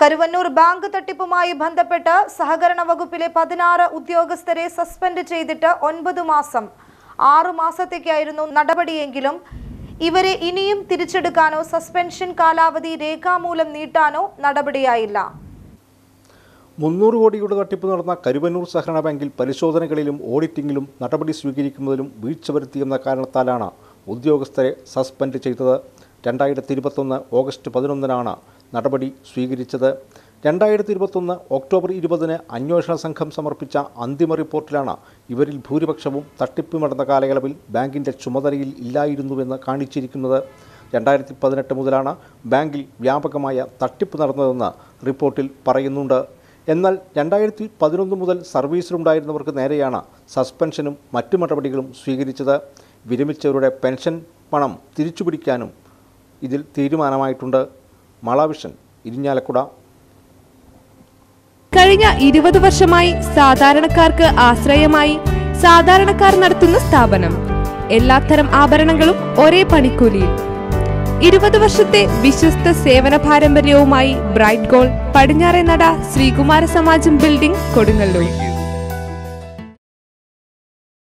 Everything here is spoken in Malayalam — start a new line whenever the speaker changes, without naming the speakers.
കരുവന്നൂർ ബാങ്ക് തട്ടിപ്പുമായി ബന്ധപ്പെട്ട് സഹകരണ വകുപ്പിലെ പതിനാറ് ഉദ്യോഗസ്ഥരെ സസ്പെൻഡ് ചെയ്തിട്ട് ഒൻപത് മാസം ആറു മാസത്തേക്കായിരുന്നു നടപടിയെങ്കിലും ഇവരെ ഇനിയും തിരിച്ചെടുക്കാനോ സസ്പെൻഷൻ കാലാവധി രേഖാമൂലം നീട്ടാനോ നടപടിയായില്ല.
മുന്നൂറ് കോടിയുടെ തട്ടിപ്പ് നടന്ന കരുവന്നൂർ സഹകരണ ബാങ്കിൽ പരിശോധനകളിലും ഓഡിറ്റിംഗിലും നടപടി സ്വീകരിക്കുന്നതിലും വീഴ്ച വരുത്തിയെന്ന കാരണത്താലാണ് ഉദ്യോഗസ്ഥരെ സസ്പെൻഡ് ചെയ്തത്. രണ്ടായിരത്തി ഇരുപത്തൊന്ന് ഓഗസ്റ്റ് പതിനൊന്നിനാണ് നടപടി സ്വീകരിച്ചത്. രണ്ടായിരത്തി ഇരുപത്തൊന്ന് ഒക്ടോബർ ഇരുപതിന് അന്വേഷണ സംഘം സമർപ്പിച്ച അന്തിമ റിപ്പോർട്ടിലാണ് ഇവരിൽ ഭൂരിപക്ഷവും തട്ടിപ്പ് നടന്ന കാലയളവിൽ ബാങ്കിന്റെ ചുമതലയിൽ ഇല്ലായിരുന്നുവെന്ന് കാണിച്ചിരിക്കുന്നത്. രണ്ടായിരത്തി പതിനെട്ട് മുതലാണ് ബാങ്കിൽ വ്യാപകമായ തട്ടിപ്പ് നടന്നതെന്ന് റിപ്പോർട്ടിൽ പറയുന്നുണ്ട്. എന്നാൽ രണ്ടായിരത്തി പതിനൊന്ന് മുതൽ സർവീസിലുണ്ടായിരുന്നവർക്ക് നേരെയാണ് സസ്പെൻഷനും മറ്റു നടപടികളും സ്വീകരിച്ചത്. വിരമിച്ചവരുടെ പെൻഷൻ പണം തിരിച്ചുപിടിക്കാനും ഇതിൽ തീരുമാനമായിട്ടുണ്ട്. മാളാവിഷൻ ഇരിഞ്ഞാലക്കുട.
കഴിഞ്ഞ ഇരുപത് വർഷമായി സാധാരണക്കാർക്ക് ആശ്രയമായി സാധാരണക്കാർ നടത്തുന്ന സ്ഥാപനം. എല്ലാത്തരം ആഭരണങ്ങളും ഒരേ പണിക്കൂലിയിൽ. ഇരുപത് വർഷത്തെ വിശ്വസ്ത സേവന പാരമ്പര്യവുമായി ബ്രൈറ്റ് ഗോൾ പടിഞ്ഞാറേ നട ശ്രീകുമാര സമാജം ബിൽഡിംഗ് കൊടുങ്ങല്ലൂർ.